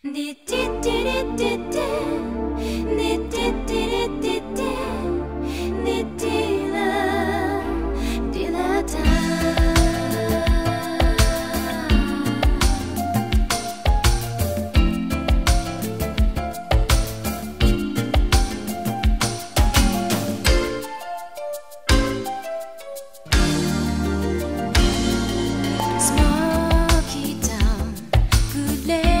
Smoky town, good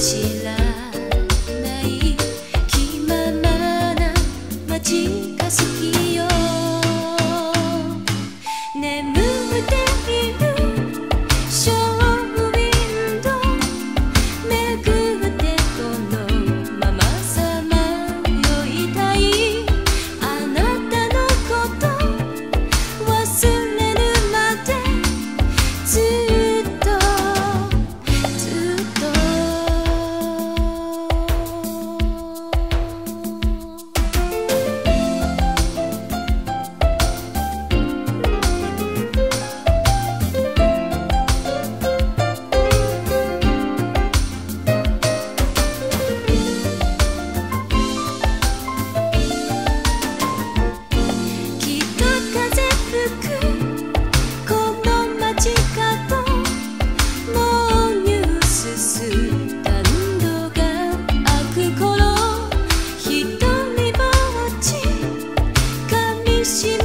起。心。